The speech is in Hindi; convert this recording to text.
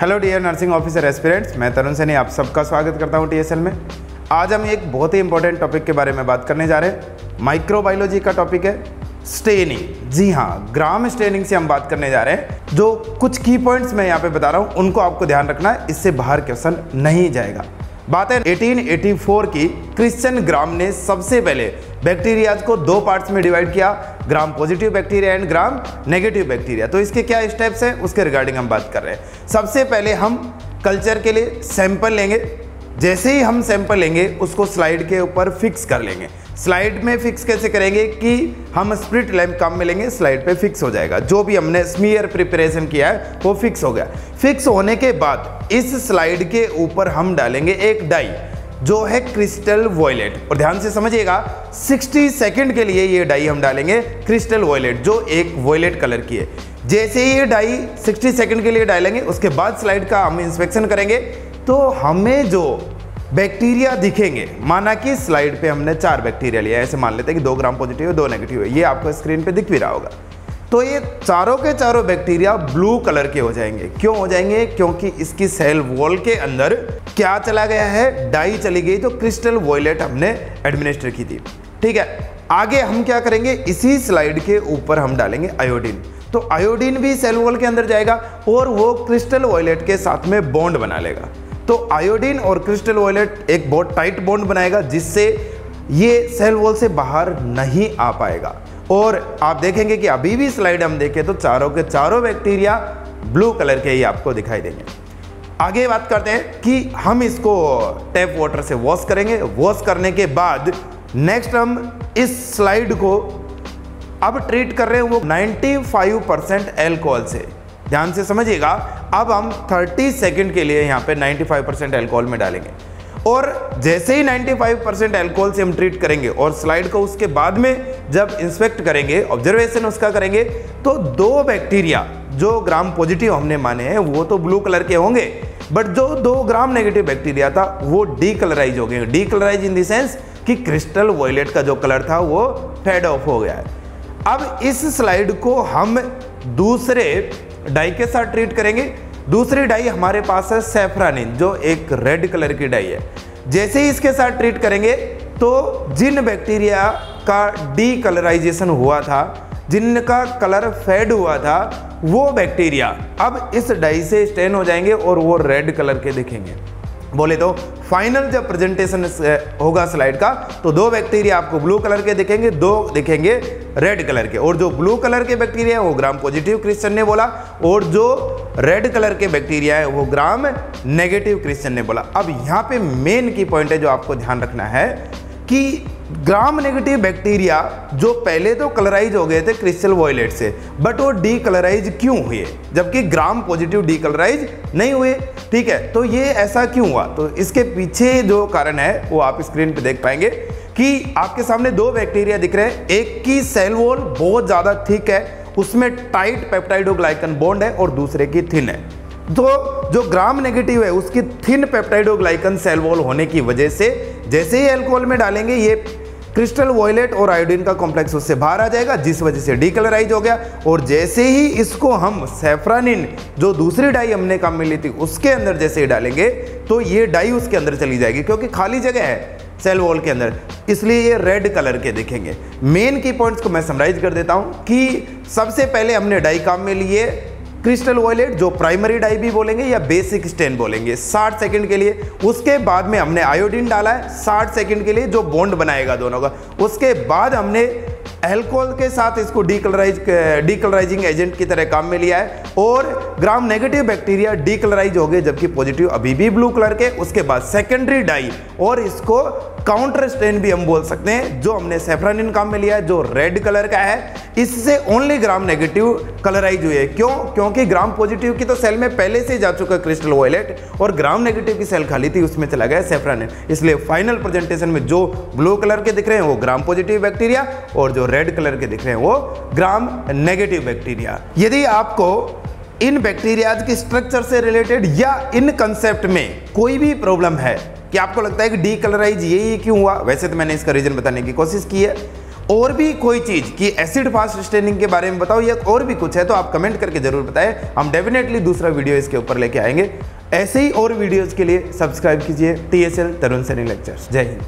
Hello dear nursing officer aspirants मैं तरुण सैनी, आप सबका स्वागत करता हूँ टीएसएल में। आज हम एक बहुत ही इंपॉर्टेंट टॉपिक के बारे में बात करने जा रहे हैं। माइक्रोबायोलॉजी का टॉपिक है। स्टेनिंग जी हाँ ग्राम स्टेनिंग से हम बात करने जा रहे हैं। जो कुछ की पॉइंट्स मैं यहाँ पे बता रहा हूँ, उनको आपको ध्यान रखना है। इससे बाहर क्वेश्चन नहीं जाएगा। बात है 1884 की। क्रिश्चियन ग्राम ने सबसे पहले बैक्टीरियाज को दो पार्ट्स में डिवाइड किया। Gram positive bacteria and gram negative bacteria. तो इसके क्या स्टेप्स हैं? उसके रिगार्डिंग हम बात कर रहे हैं। सबसे पहले हम कल्चर के लिए सैंपल लेंगे। जैसे ही हम सैंपल लेंगे, उसको स्लाइड के ऊपर फिक्स कर लेंगे। स्लाइड में फिक्स कैसे करेंगे कि हम स्प्रिट लैम्प काम में लेंगे, स्लाइड पे फिक्स हो जाएगा। जो भी हमने स्मीयर प्रिपरेशन किया है, वो फिक्स हो गया। फिक्स होने के बाद इस स्लाइड के ऊपर हम डालेंगे एक डाई, जो है क्रिस्टल वॉयलेट। और ध्यान से समझिएगा 60 सेकंड के लिए ये डाई हम डालेंगे क्रिस्टल वॉयलेट, जो एक वॉयलेट कलर की है। जैसे ही ये डाई 60 सेकंड के लिए डालेंगे, उसके बाद स्लाइड का हम इंस्पेक्शन करेंगे तो हमें जो बैक्टीरिया दिखेंगे, माना कि स्लाइड पे हमने चार बैक्टीरिया लिया ऐसे मान लेते हैं कि दो ग्राम पॉजिटिव है, दो नेगेटिव है, ये आपको स्क्रीन पे दिख भी रहा होगा। तो ये चारों के चारों बैक्टीरिया ब्लू कलर के हो जाएँगे। क्यों हो जाएँगे? क्योंकि इसकी सेल वॉल के अंदर क्या चला गया है? डाई चली गई तो क्रिस्टल वॉयलेट हमने एडमिनिस्टर की थी। ठीक है, आगे हम क्या करेंगे? इसी स्लाइड के ऊपर हम डालेंगे आयोडीन। तो आयोडीन भी सेल वॉल के अंदर जाएगा और वो क्रिस्टल वॉयलेट के साथ में बॉन्ड बना लेगा। तो आयोडीन और क्रिस्टल वॉयलेट एक बहुत टाइट बॉन्ड बनाएगा, जिससे ये सेल वॉल से बाहर नहीं आ पाएगा। और आप देखेंगे कि अभी भी स्लाइड हम देखें तो चारों के चारों बैक्टीरिया ब्लू कलर के ही आपको दिखाई देंगे। आगे बात करते हैं कि हम इसको टैप वाटर से वॉश करेंगे। वॉश करने के बाद नेक्स्ट हम इस स्लाइड को अब ट्रीट कर रहे हैं वो 95 परसेंट एल्कोहल से। ध्यान से समझिएगा, अब हम 30 सेकंड के लिए यहाँ पे 95 परसेंट एल्कोहल में डालेंगे। और जैसे ही 95 परसेंट एल्कोहल से हम ट्रीट करेंगे और स्लाइड को उसके बाद में जब इंस्पेक्ट करेंगे ऑब्जर्वेशन उसका करेंगे तो दो बैक्टीरिया जो ग्राम पॉजिटिव हमने माने हैं, वो तो ब्लू कलर के होंगे बट जो दो ग्राम नेगेटिव बैक्टीरिया था, वो डी कलराइज हो गए। डी कलराइज इन देंस कि क्रिस्टल वॉयलेट का जो कलर था, वो फेड ऑफ़ हो गया है। अब इस स्लाइड को हम दूसरे डाई के साथ ट्रीट करेंगे दूसरी डाई हमारे पास है सेफ्रानिन, जो एक रेड कलर की डाई है। जैसे ही इसके साथ ट्रीट करेंगे तो जिन बैक्टीरिया का डी कलराइजेशन हुआ था, जिनका कलर फेड हुआ था, वो बैक्टीरिया अब इस डाई से स्टेन हो जाएँगे और वो रेड कलर के दिखेंगे। बोले तो फाइनल जब प्रेजेंटेशन होगा स्लाइड का तो दो बैक्टीरिया आपको ब्लू कलर के दिखेंगे, दो दिखेंगे रेड कलर के। और जो ब्लू कलर के बैक्टीरिया है, वो ग्राम पॉजिटिव क्रिश्चियन ने बोला, और जो रेड कलर के बैक्टीरिया है, वो ग्राम नेगेटिव क्रिश्चियन ने बोला। अब यहाँ पे मेन की पॉइंट है जो आपको ध्यान रखना है कि ग्राम नेगेटिव बैक्टीरिया जो पहले तो कलराइज हो गए थे क्रिस्टल वॉयलेट से बट वो डी कलराइज क्यों हुए? जबकि ग्राम पॉजिटिव डी कलराइज नहीं हुए। ठीक है तो ये ऐसा क्यों हुआ? तो इसके पीछे जो कारण है, वो आप स्क्रीन पे देख पाएँगे कि आपके सामने दो बैक्टीरिया दिख रहे हैं। एक की सेल वॉल बहुत ज़्यादा थिक है, उसमें टाइट पेप्टाइडोग्लाइकन बॉन्ड है और दूसरे की थिन है। तो जो ग्राम नेगेटिव है, उसकी थिन पेप्टाइडोग्लाइकन सेल वॉल होने की वजह से जैसे ही एल्कोहल में डालेंगे, ये क्रिस्टल वॉयलेट और आयोडीन का कॉम्प्लेक्स उससे बाहर आ जाएगा, जिस वजह से डीकलराइज हो गया। और जैसे ही इसको हम सेफ्रानिन जो दूसरी डाई हमने काम में ली थी, उसके अंदर जैसे ही डालेंगे तो ये डाई उसके अंदर चली जाएगी, क्योंकि खाली जगह है सेल वॉल के अंदर। इसलिए ये रेड कलर के दिखेंगे। मेन की पॉइंट्स को मैं समराइज कर देता हूँ कि सबसे पहले हमने डाई काम में लिए क्रिस्टल वॉयलेट, जो प्राइमरी डाई भी बोलेंगे या बेसिक स्टेन बोलेंगे। 60 सेकंड के लिए, उसके बाद में हमने आयोडीन डाला है। 60 सेकंड के लिए जो बॉन्ड बनाएगा दोनों का। उसके बाद हमने एल्कोहल के साथ इसको डीकलराइज, डीकलराइजिंग एजेंट की तरह काम में लिया है। और ग्राम नेगेटिव बैक्टीरिया डीकलराइज हो गए, जबकि पॉजिटिव अभी भी ब्लू कलर के, उसके बाद सेकेंडरी डाई और इसको काउंटर स्टेन भी हम बोल सकते हैं, जो हमने सेफ्रानिन काम में लिया है, जो रेड कलर का है, इससे ओनली ग्राम नेगेटिव कलराइज हुए क्यों? क्योंकि ग्राम पॉजिटिव की तो सेल में पहले से जा चुका क्रिस्टल वॉयलेट और ग्राम नेगेटिव की सेल खाली थी, उसमें चला गया सेफ्रानिन इसलिए फाइनल प्रेजेंटेशन में जो ब्लू कलर के दिख रहे हैं, वो ग्राम पॉजिटिव बैक्टीरिया और जो रेड कलर के दिख रहे हैं, वो ग्राम नेगेटिव बैक्टीरिया यदि आपको इन बैक्टीरियाज के स्ट्रक्चर से रिलेटेड या इन कंसेप्ट में कोई भी प्रॉब्लम है, कि आपको लगता है कि डी कलराइज यही क्यों हुआ? वैसे तो मैंने इसका रीजन बताने की कोशिश की है। और भी कोई चीज़ कि एसिड फास्ट स्टेनिंग के बारे में बताओ या और भी कुछ है तो आप कमेंट करके ज़रूर बताएँ। हम डेफिनेटली दूसरा वीडियो इसके ऊपर लेके आएँगे। ऐसे ही और वीडियोज़ के लिए सब्सक्राइब कीजिए T S L Tarun Saini lectures जय हिंद।